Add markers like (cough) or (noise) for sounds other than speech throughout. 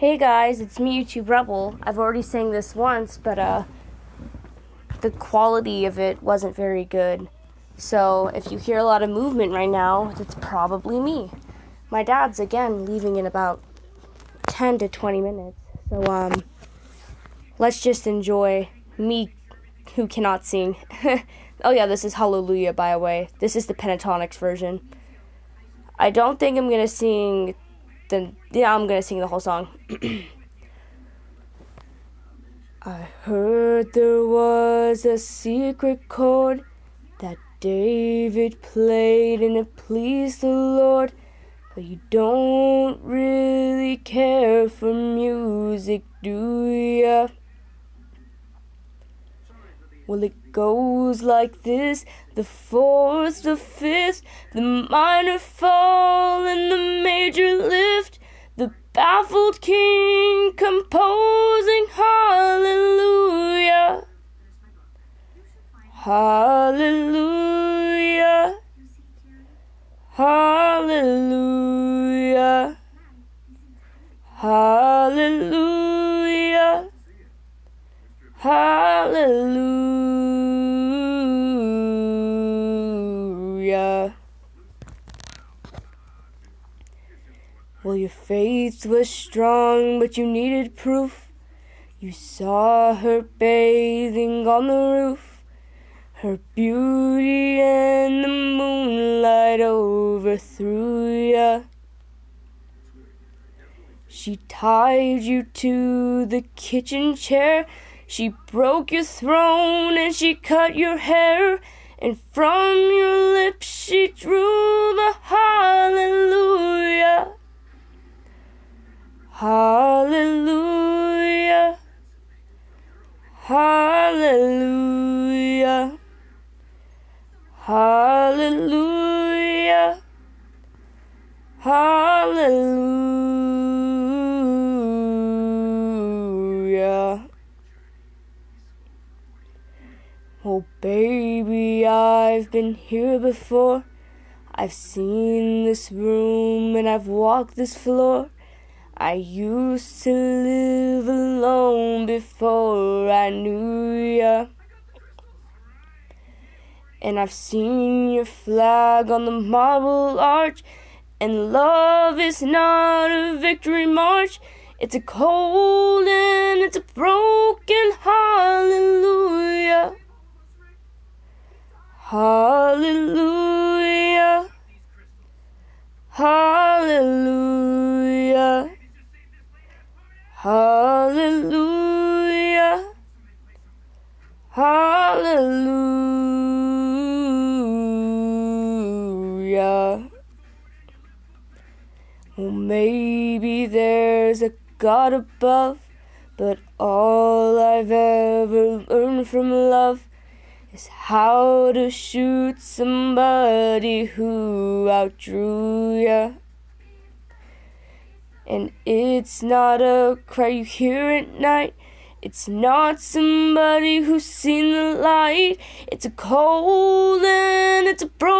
Hey guys, it's me, YouTube Rebel. I've already sang this once, but uh, the quality of it wasn't very good. So if you hear a lot of movement right now, it's probably me. My dad's again leaving in about 10 to 20 minutes. So um, let's just enjoy me who cannot sing. (laughs) oh yeah, this is Hallelujah by the way. This is the Pentatonix version. I don't think I'm gonna sing then yeah, I'm gonna sing the whole song. (clears throat) I heard there was a secret chord that David played and it pleased the Lord. But you don't really care for music, do ya? Well, it goes like this the fourth, the fifth, the minor fall, and the major lift. Baffled king composing hallelujah. Hallelujah. Hallelujah. Hallelujah. Hallelujah. Well, your faith was strong, but you needed proof. You saw her bathing on the roof, her beauty and the moonlight overthrew ya. She tied you to the kitchen chair she broke your throne and she cut your hair, and from your lips she drew the hallelujah. Hallelujah. Hallelujah. Oh, baby, I've been here before. I've seen this room and I've walked this floor. I used to live alone before I knew ya. And I've seen your flag on the marble arch. And love is not a victory march. It's a cold and it's a broken hallelujah. Hallelujah. Hallelujah. Hallelujah. Hallelujah. Well, maybe there's a God above, but all I've ever learned from love is how to shoot somebody who outdrew ya. And it's not a cry you hear at night. It's not somebody who's seen the light. It's a cold and it's a broken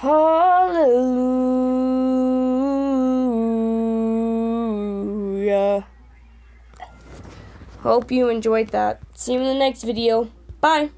Hallelujah. Hope you enjoyed that. See you in the next video. Bye.